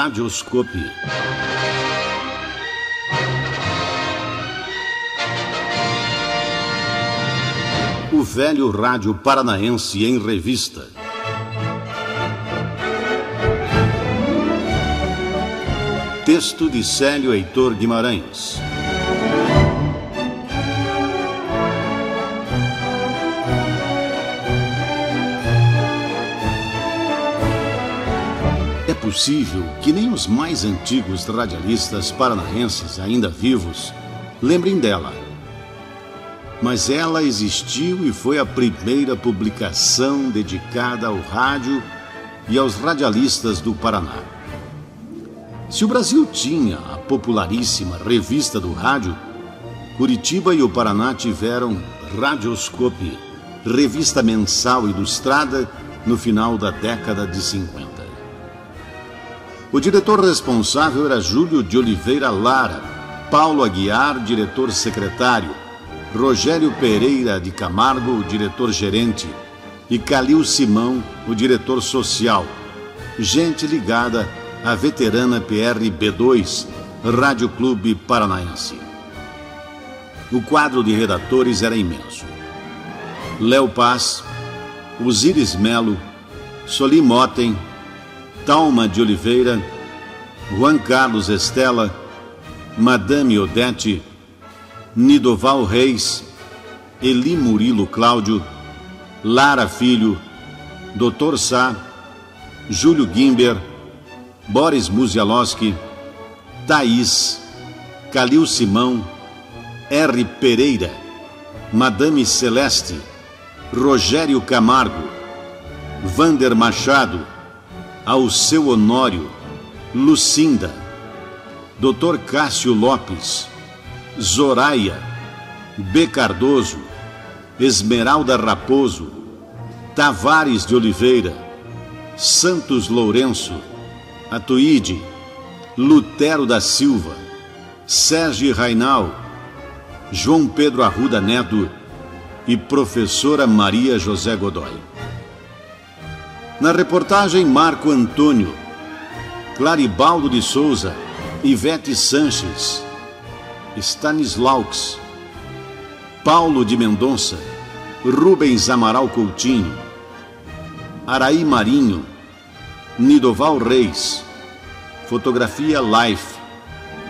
Radioscopie. O velho rádio paranaense em revista. Texto de Célio Heitor Guimarães. É possível que nem os mais antigos radialistas paranaenses ainda vivos lembrem dela. Mas ela existiu e foi a primeira publicação dedicada ao rádio e aos radialistas do Paraná. Se o Brasil tinha a popularíssima Revista do Rádio, Curitiba e o Paraná tiveram Radioscope, revista mensal ilustrada no final da década de 50. O diretor responsável era Júlio de Oliveira Lara, Paulo Aguiar, diretor secretário, Rogério Pereira de Camargo, o diretor-gerente, e Calil Simão, o diretor social. Gente ligada à veterana PRB2, Rádio Clube Paranaense. O quadro de redatores era imenso. Léo Paz, Osíris Melo, Solim Motten, Talma de Oliveira, Juan Carlos Estela, Madame Odete, Nidoval Reis, Eli Murilo Cláudio, Lara Filho, Dr. Sá, Júlio Gimber, Boris Muzialowski, Thaís, Calil Simão, R. Pereira, Madame Celeste, Rogério Camargo, Vander Machado, Alceu Honório, Lucinda, Dr. Cássio Lopes, Zoraia, B. Cardoso, Esmeralda Raposo, Tavares de Oliveira, Santos Lourenço, Atuíde, Lutero da Silva, Sérgio Rainal, João Pedro Arruda Neto e professora Maria José Godoy. Na reportagem, Marco Antônio, Claribaldo de Souza, Ivete Sanches, Stanislaux, Paulo de Mendonça, Rubens Amaral Coutinho, Araí Marinho, Nidoval Reis, Fotografia Life,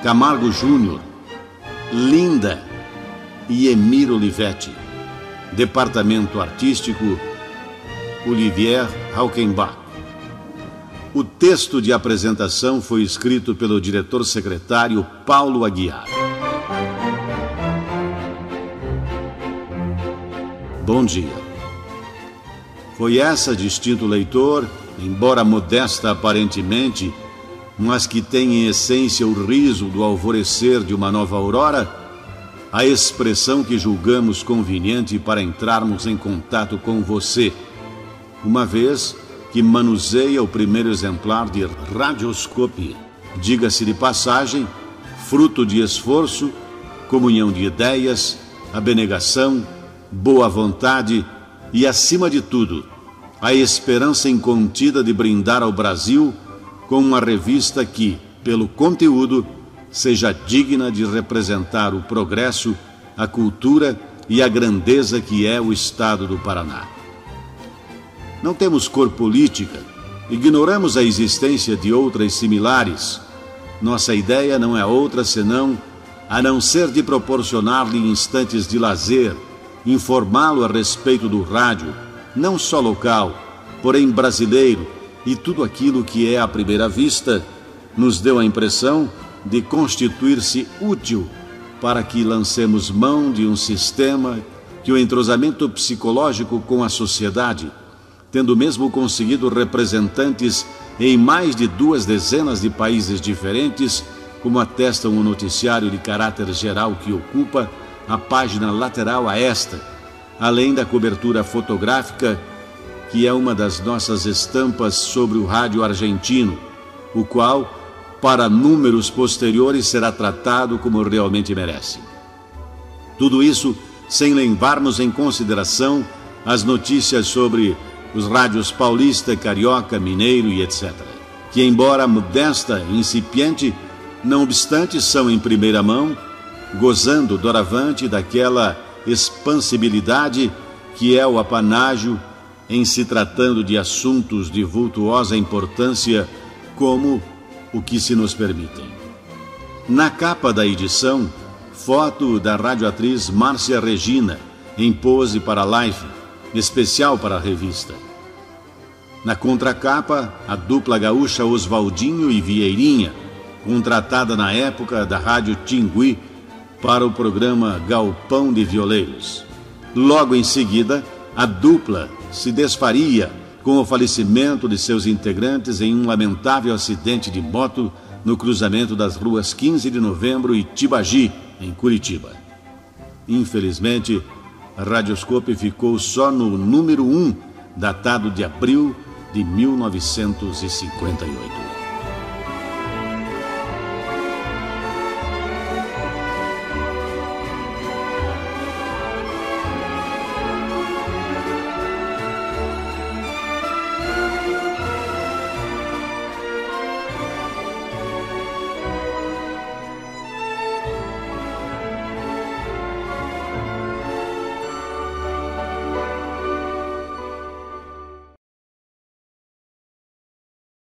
Camargo Júnior, Linda e Emir Olivetti. Departamento Artístico, Olivier Haukenbach. O texto de apresentação foi escrito pelo diretor secretário Paulo Aguiar. Bom dia. Foi essa, distinto leitor, embora modesta aparentemente, mas que tem em essência o riso do alvorecer de uma nova aurora, a expressão que julgamos conveniente para entrarmos em contato com você, uma vez que manuseia o primeiro exemplar de Radioscopie. Diga-se de passagem, fruto de esforço, comunhão de ideias, abnegação, boa vontade e, acima de tudo, a esperança incontida de brindar ao Brasil com uma revista que, pelo conteúdo, seja digna de representar o progresso, a cultura e a grandeza que é o Estado do Paraná. Não temos cor política, ignoramos a existência de outras similares. Nossa ideia não é outra senão a não ser de proporcionar-lhe instantes de lazer, informá-lo a respeito do rádio, não só local, porém brasileiro, e tudo aquilo que é à primeira vista nos deu a impressão de constituir-se útil para que lancemos mão de um sistema que o entrosamento psicológico com a sociedade, tendo mesmo conseguido representantes em mais de duas dezenas de países diferentes, como atesta um noticiário de caráter geral que ocupa a página lateral a esta, além da cobertura fotográfica, que é uma das nossas estampas sobre o rádio argentino, o qual, para números posteriores, será tratado como realmente merece. Tudo isso sem levarmos em consideração as notícias sobre os rádios paulista, carioca, mineiro e etc. que, embora modesta e incipiente, não obstante são em primeira mão, gozando doravante daquela expansibilidade que é o apanágio em se tratando de assuntos de vultuosa importância, como o que se nos permitem. Na capa da edição, foto da radioatriz Márcia Regina, em pose para Life, especial para a revista. Na contracapa, a dupla gaúcha Oswaldinho e Vieirinha, contratada na época da Rádio Tingui para o programa Galpão de Violeiros. Logo em seguida, a dupla se desfaria com o falecimento de seus integrantes em um lamentável acidente de moto no cruzamento das ruas 15 de novembro e Tibagi, em Curitiba. Infelizmente, a Radioscope ficou só no número 1, datado de abril de 1958.